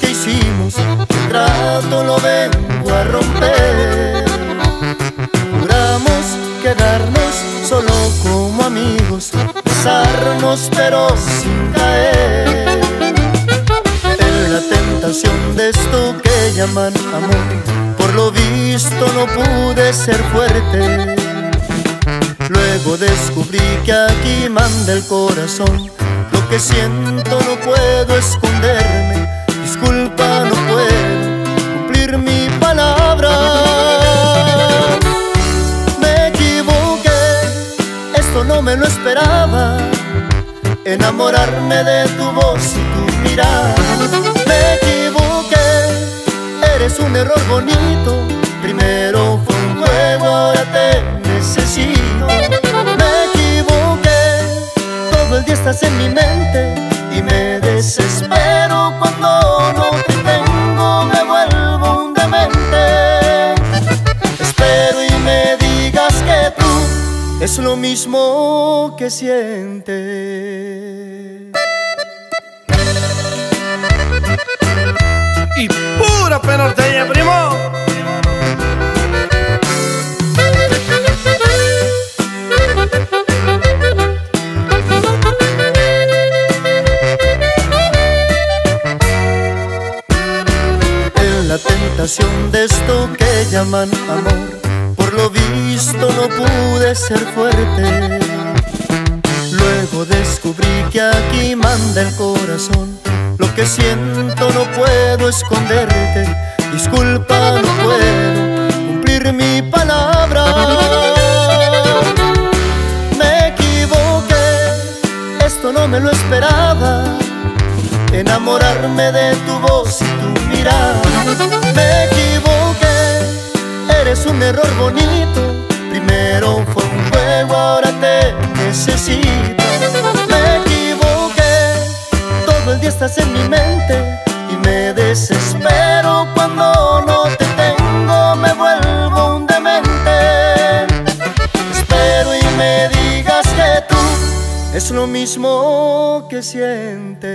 que hicimos, trato lo vengo a romper. Juramos quedarnos solo como amigos, pero sin caer. En la tentación de esto que llaman amor, por lo visto no pude ser fuerte. Luego descubrí que aquí manda el corazón, lo que siento no puedo esconderme no me lo esperaba. Enamorarme de tu voz y tu mirada. Me equivoqué, eres un error bonito. Primero fue un juego, ahora te necesito. Me equivoqué, todo el día estás en mi mente y me desespero cuando es lo mismo que siente. Y pura penorteña, primo. En la tentación de esto que llaman amor lo visto no pude ser fuerte. Luego descubrí que aquí manda el corazón. Lo que siento no puedo esconderte. Disculpa, no puedo cumplir mi palabra. Me equivoqué, esto no me lo esperaba. Enamorarme de tu voz y tu mirada. Me es un error bonito. Primero fue un juego, ahora te necesito. Me equivoqué, todo el día estás en mi mente y me desespero cuando no te tengo, me vuelvo un demente. Espero y me digas que tú es lo mismo que sientes.